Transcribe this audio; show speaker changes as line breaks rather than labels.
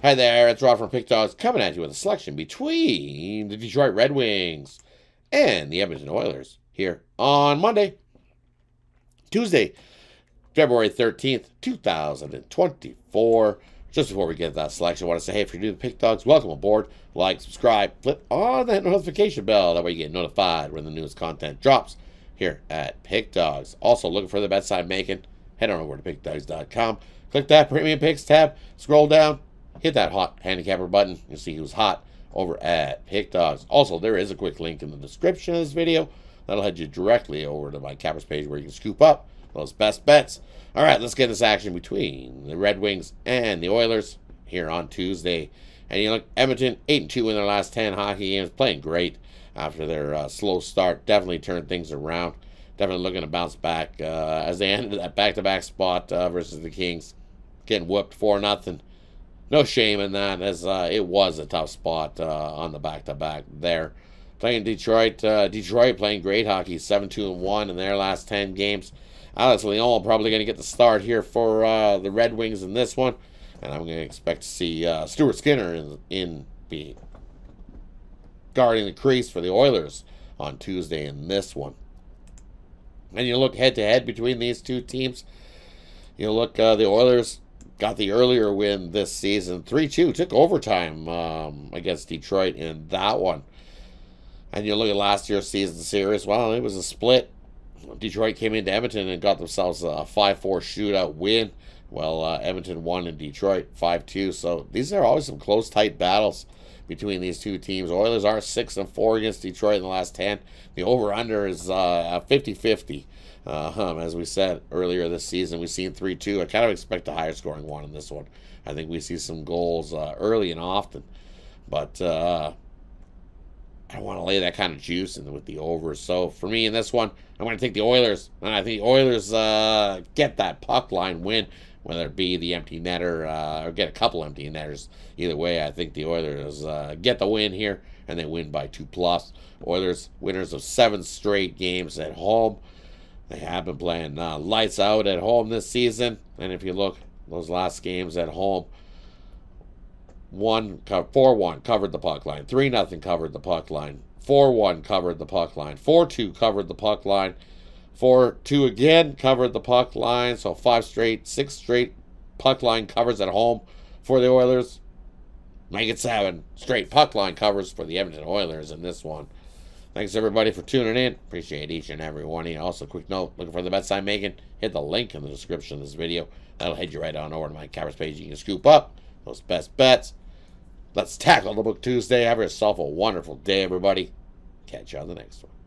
Hi there, it's Rodd from Pick Dawgz coming at you with a selection between the Detroit Red Wings and the Edmonton Oilers here on Monday, Tuesday, February 13th, 2024. Just before we get to that selection, I want to say, hey, if you're new to Pick Dawgz, welcome aboard. Like, subscribe, flip on that notification bell. That way you get notified when the newest content drops here at Pick Dawgz. Also, looking for the bets I'm making, head on over to pickdawgz.com. Click that Premium Picks tab, scroll down, hit that hot handicapper button. You'll see who's hot over at Pick Dawgz. Also, there is a quick link in the description of this video that'll head you directly over to my cappers page where you can scoop up those best bets. All right, let's get this action between the Red Wings and the Oilers here on Tuesday. And you look, Edmonton 8 and 2 in their last 10 hockey games, playing great after their uh, slow start. Definitely turned things around. Definitely looking to bounce back uh, as they ended that back to back spot uh, versus the Kings, getting whooped 4 nothing no shame in that, as uh, it was a tough spot uh, on the back to back there. Playing Detroit, uh, Detroit playing great hockey, seven two and one in their last ten games. Alex Lyon probably going to get the start here for uh, the Red Wings in this one, and I'm going to expect to see uh, Stuart Skinner in, in be guarding the crease for the Oilers on Tuesday in this one. And you look head to head between these two teams. You look uh, the Oilers got the earlier win this season. 3-2 took overtime um, against detroit in that one. And you look at last year's season series well it was a split. Detroit came into edmonton and got themselves a 5-4 shootout win well uh, edmonton won in detroit 5-2 so these are always some close tight battles between these two teams oilers are 6 and 4 against detroit in the last 10 the over under is uh, 50-50 uh, um, as we said earlier this season, we've seen 3 2. I kind of expect a higher scoring one in this one. I think we see some goals uh, early and often. But uh, I want to lay that kind of juice in with the over. So for me in this one, I'm going to take the Oilers. And I think the Oilers uh, get that puck line win, whether it be the empty netter uh, or get a couple empty netters. Either way, I think the Oilers uh, get the win here, and they win by two plus. Oilers winners of seven straight games at home. They have been playing uh, lights out at home this season. And if you look, those last games at home, one four one covered the puck line, three nothing covered the puck line, four one covered the puck line, four two covered the puck line, four two again covered the puck line. So five straight, six straight puck line covers at home for the Oilers. Make it seven straight puck line covers for the Edmonton Oilers in this one. Thanks everybody for tuning in. Appreciate each and every one you. Also, quick note, looking for the bets I'm making, hit the link in the description of this video. That'll head you right on over to my cappers page. You can scoop up those best bets. Let's tackle the book Tuesday. Have yourself a wonderful day, everybody. Catch you on the next one.